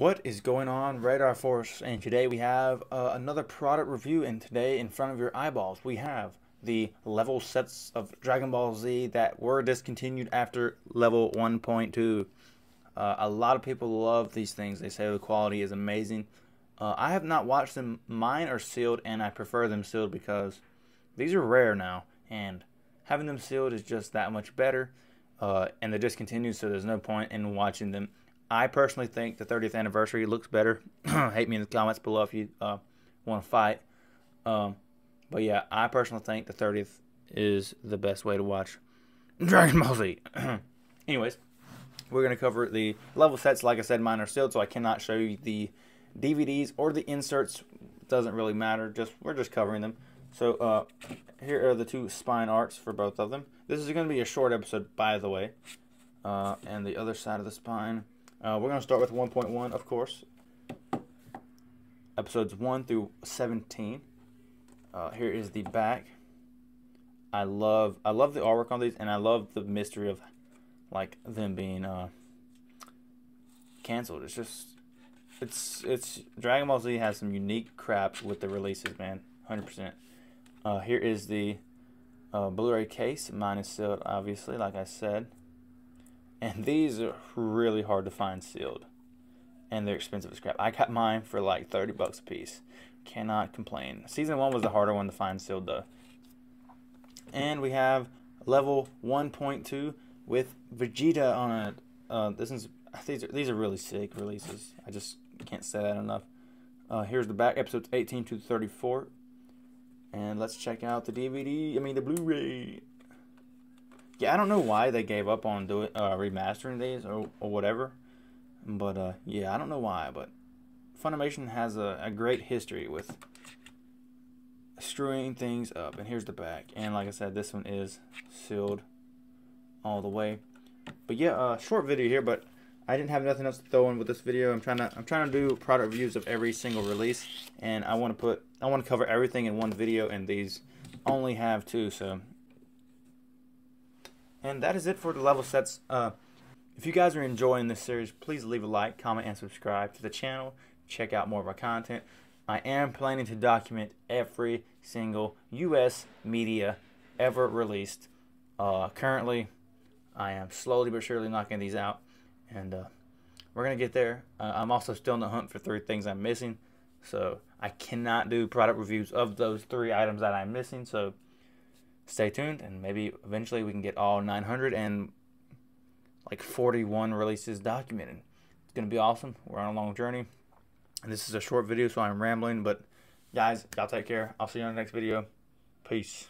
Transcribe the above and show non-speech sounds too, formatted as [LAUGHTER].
What is going on, Radar Force? And today we have uh, another product review. And today, in front of your eyeballs, we have the level sets of Dragon Ball Z that were discontinued after level 1.2. Uh, a lot of people love these things. They say the quality is amazing. Uh, I have not watched them. Mine are sealed, and I prefer them sealed because these are rare now, and having them sealed is just that much better. Uh, and they're discontinued, so there's no point in watching them. I personally think the 30th anniversary looks better. [CLEARS THROAT] Hate me in the comments below if you uh, want to fight. Um, but yeah, I personally think the 30th is the best way to watch [CLEARS THROAT] Dragon Ball Z. [CLEARS THROAT] Anyways, we're going to cover the level sets. Like I said, mine are sealed, so I cannot show you the DVDs or the inserts. Doesn't really matter. Just We're just covering them. So uh, here are the two spine arcs for both of them. This is going to be a short episode, by the way. Uh, and the other side of the spine. Uh, we're going to start with 1.1, of course. Episodes 1 through 17. Uh, here is the back. I love I love the artwork on these, and I love the mystery of like them being uh, canceled. It's just it's it's Dragon Ball Z has some unique crap with the releases, man. Hundred uh, percent. Here is the uh, Blu-ray case. Mine is sealed, obviously, like I said. And these are really hard to find sealed, and they're expensive as crap. I got mine for like thirty bucks a piece. Cannot complain. Season one was the harder one to find sealed though. And we have level 1.2 with Vegeta on it. Uh, this is these are, these are really sick releases. I just can't say that enough. Uh, here's the back episodes 18 to 34. And let's check out the DVD. I mean the Blu-ray. Yeah, I don't know why they gave up on doing uh, remastering these or, or whatever. But uh, yeah, I don't know why. But Funimation has a, a great history with screwing things up. And here's the back. And like I said, this one is sealed all the way. But yeah, uh, short video here, but I didn't have nothing else to throw in with this video. I'm trying to I'm trying to do product reviews of every single release, and I want to put I want to cover everything in one video, and these only have two. So, and that is it for the level sets. Uh, if you guys are enjoying this series, please leave a like, comment, and subscribe to the channel. Check out more of our content. I am planning to document every single U.S. media ever released. Uh, currently, I am slowly but surely knocking these out, and uh, we're gonna get there. Uh, I'm also still in the hunt for three things I'm missing, so I cannot do product reviews of those three items that I'm missing. So stay tuned, and maybe eventually we can get all 900 and like 41 releases documented. It's gonna be awesome. We're on a long journey. And this is a short video, so I'm rambling. But guys, y'all take care. I'll see you on the next video. Peace.